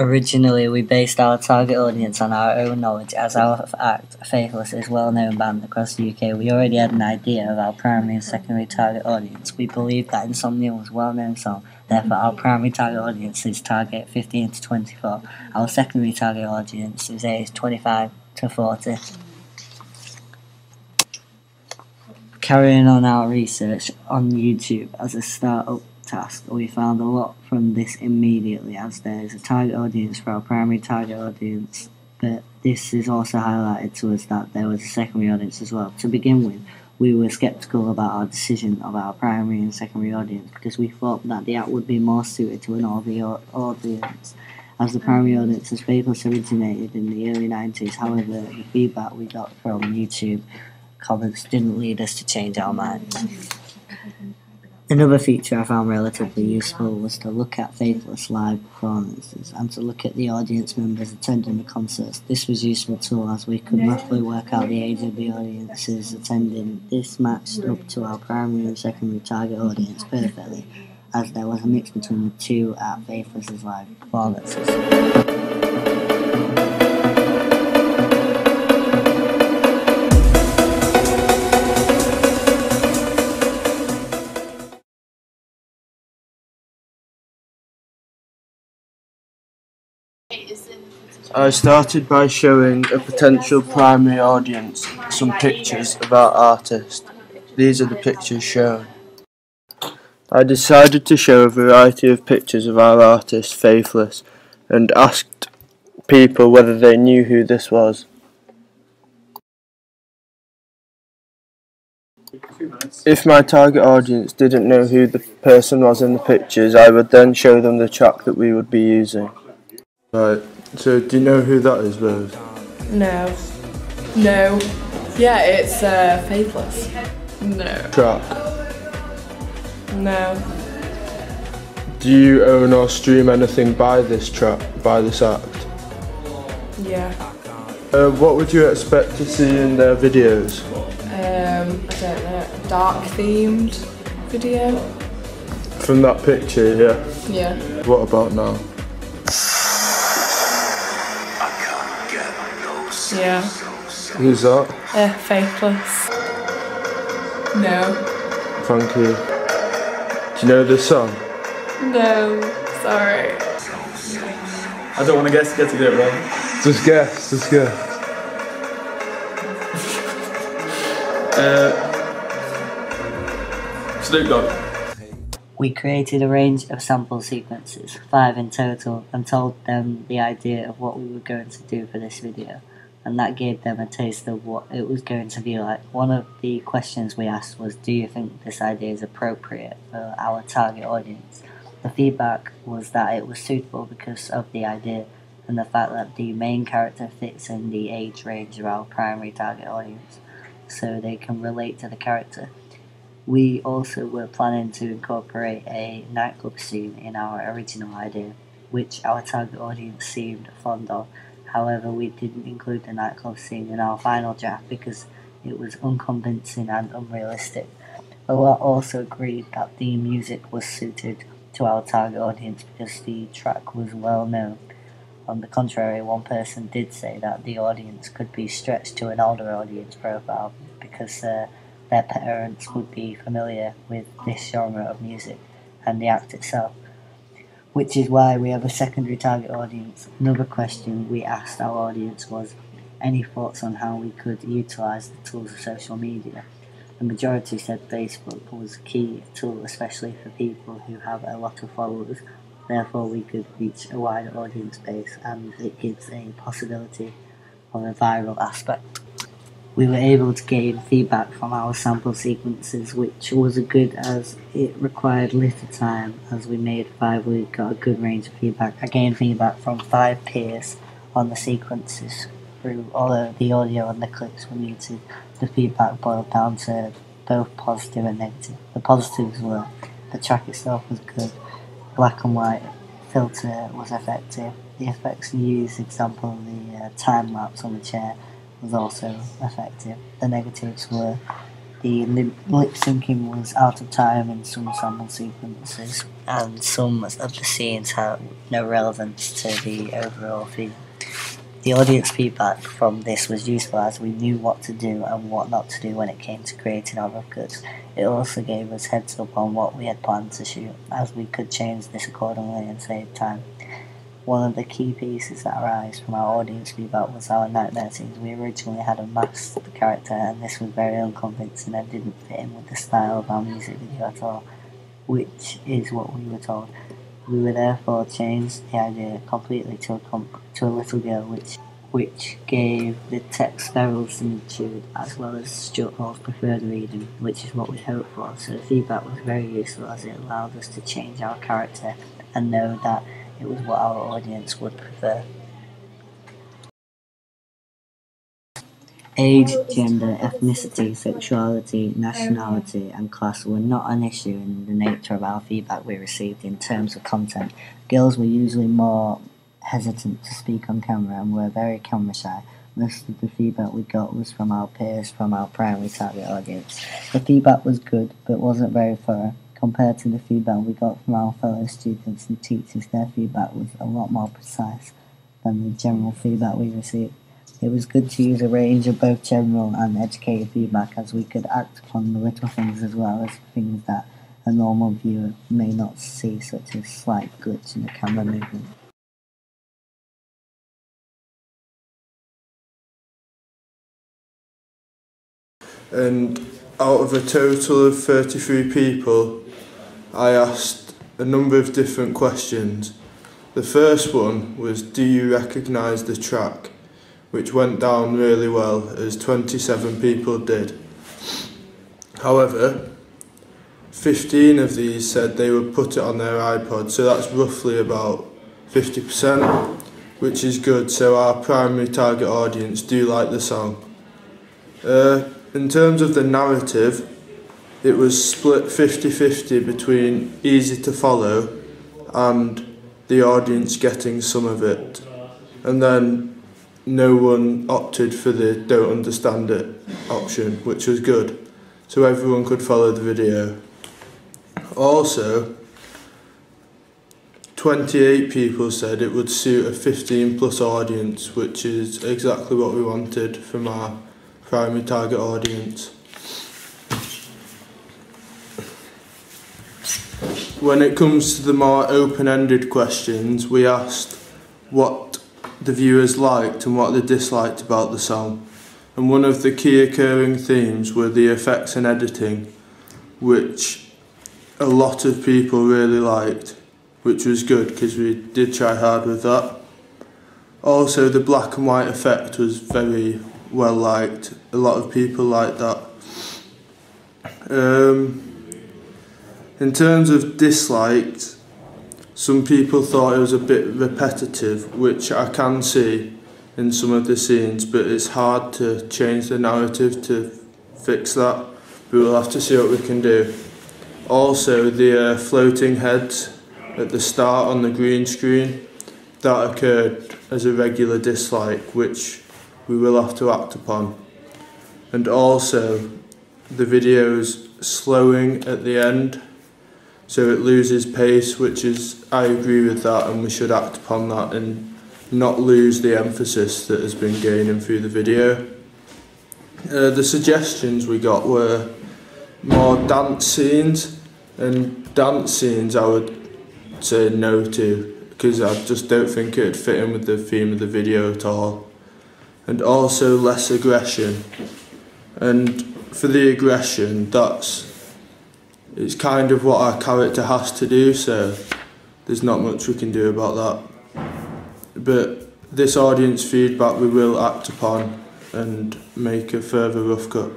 Originally, we based our target audience on our own knowledge, as our act, Faithless, is well known band across the UK. We already had an idea of our primary and secondary target audience. We believed that Insomnia was a well known song, therefore, our primary target audience is target 15 to 24. Our secondary target audience is aged 25 to 40. Carrying on our research on YouTube as a start-up task, we found a lot from this immediately as there is a target audience for our primary target audience, but this is also highlighted to us that there was a secondary audience as well. To begin with, we were skeptical about our decision of our primary and secondary audience because we thought that the app would be more suited to an RV audience. As the primary audience has Faithless originated in the early 90s, however, the feedback we got from YouTube comments didn't lead us to change our minds. Another feature I found relatively useful was to look at Faithless live performances and to look at the audience members attending the concerts. This was useful tool as we could roughly work out the age of the audiences attending. This matched up to our primary and secondary target audience perfectly, as there was a mix between the two at Faithless's live performances. I started by showing a potential primary audience some pictures of our artist. These are the pictures shown. I decided to show a variety of pictures of our artist, Faithless, and asked people whether they knew who this was. If my target audience didn't know who the person was in the pictures, I would then show them the track that we would be using. Right, so do you know who that is, Rose? No. No. Yeah, it's uh, Faithless. No. Track. No. Do you own or stream anything by this track, by this act? Yeah. Uh, what would you expect to see in their videos? Um, I don't know. Dark themed video. From that picture, yeah? Yeah. What about now? Yeah. Who's that? Uh, Faithless. No. Thank you. Do you know this song? No. Sorry. I don't want to guess, get to get it wrong. Just guess, just guess. Uh, Snoop Dogg. We created a range of sample sequences, five in total, and told them the idea of what we were going to do for this video, and that gave them a taste of what it was going to be like. One of the questions we asked was, Do you think this idea is appropriate for our target audience? The feedback was that it was suitable because of the idea and the fact that the main character fits in the age range of our primary target audience, so they can relate to the character. We also were planning to incorporate a nightclub scene in our original idea, which our target audience seemed fond of. However, we didn't include the nightclub scene in our final draft because it was unconvincing and unrealistic. But we also agreed that the music was suited to our target audience because the track was well known. On the contrary, one person did say that the audience could be stretched to an older audience profile because uh, their parents would be familiar with this genre of music and the act itself, which is why we have a secondary target audience. Another question we asked our audience was any thoughts on how we could utilise the tools of social media. The majority said Facebook was a key tool, especially for people who have a lot of followers. Therefore, we could reach a wider audience base, and it gives a possibility of a viral aspect we were able to gain feedback from our sample sequences, which was as good as it required little time. As we made five, we got a good range of feedback. I gained feedback from five peers on the sequences through all of the audio and the clips we needed. The feedback boiled down to both positive and negative. The positives were the track itself was good, black and white filter was effective, the effects used, example, the uh, time lapse on the chair was also effective. The negatives were the lip syncing was out of time in some sample sequences, and some of the scenes had no relevance to the overall theme. The audience feedback from this was useful as we knew what to do and what not to do when it came to creating our records. It also gave us heads up on what we had planned to shoot, as we could change this accordingly and save time. One of the key pieces that arise from our audience feedback was our nightmare scenes. We originally had a masked character and this was very unconvincing and didn't fit in with the style of our music video at all, which is what we were told. We were therefore changed the idea completely to a, comp- to a little girl, which which gave the text verisimilitude as well as Stuart Hall's preferred reading, which is what we hoped for. So the feedback was very useful as it allowed us to change our character and know that it was what our audience would prefer. Age, gender, ethnicity, sexuality, nationality, and class were not an issue in the nature of our feedback we received in terms of content. Girls were usually more hesitant to speak on camera and were very camera shy. Most of the feedback we got was from our peers from our primary target audience. The feedback was good, but wasn't very thorough. Compared to the feedback we got from our fellow students and teachers, their feedback was a lot more precise than the general feedback we received. It was good to use a range of both general and educated feedback as we could act upon the little things as well as things that a normal viewer may not see, such as slight glitch in the camera movement. And out of a total of 33 people, I asked a number of different questions. The first one was, do you recognise the track? which went down really well as 27 people did. However, 15 of these said they would put it on their iPod, so that's roughly about 50%, which is good, so our primary target audience do like the song. Uh, in terms of the narrative, it was split 50-50 between easy to follow and the audience getting some of it. And then no one opted for the don't understand it option, which was good. So everyone could follow the video. Also, 28 people said it would suit a 15 plus audience, which is exactly what we wanted from our primary target audience. When it comes to the more open-ended questions, we asked what the viewers liked and what they disliked about the song. And one of the key occurring themes were the effects and editing, which a lot of people really liked, which was good because we did try hard with that. Also, the black and white effect was very well liked. A lot of people liked that. Um, in terms of disliked, some people thought it was a bit repetitive, which I can see in some of the scenes, but it's hard to change the narrative to fix that. But we'll have to see what we can do. Also, the uh, floating heads at the start on the green screen, that occurred as a regular dislike, which we will have to act upon. And also, the videos slowing at the end so it loses pace, which is, I agree with that, and we should act upon that and not lose the emphasis that has been gaining through the video. Uh, the suggestions we got were more dance scenes, and dance scenes I would say no to, because I just don't think it would fit in with the theme of the video at all. And also less aggression. And for the aggression, that's it's kind of what our character has to do, so there's not much we can do about that. But this audience feedback we will act upon and make a further rough cut.